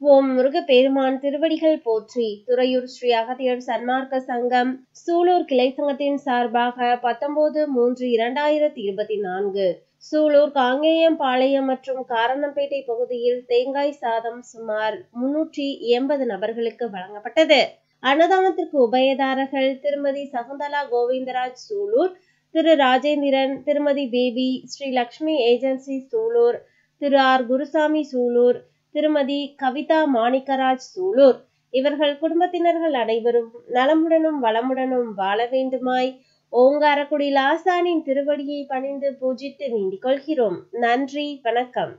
ஓம் முருக பெருமான் திருவடிகள் போற்றி. துறையூர் ஸ்ரீ அகத்தியர் சன்மார்க்க சங்கம் சூலூர் கிளை சங்கத்தின் சார்பாக பத்தொன்பது மூன்று இரண்டாயிரத்தி இருபத்தி நான்கு. சூலூர் காங்கேயம் பாளையம் மற்றும் காரணம்பேட்டை பகுதியில் தேங்காய் சாதம் சுமார் முன்னூற்றி எண்பது நபர்களுக்கு வழங்கப்பட்டது. அன்னதானத்திற்கு உபயதாரர்கள் திருமதி Shakuntala Govindaraj Sulur Thiru Rajendran Thirumathi Baby Sri Lakshmi agency Sulur Thiru R. Gurusamy Sulur Thirumathi Kavitha Manickaraj Sulur. இவர்கள் குடும்பத்தினர்கள் அனைவரும் நலமுடனும் வளமுடனும் வாழ வேண்டுமாய் ஓங்காரக்குடி லாசானின் திருவடியை பணிந்து பூஜித்து வேண்டிக் கொள்கிறோம். நன்றி வணக்கம்.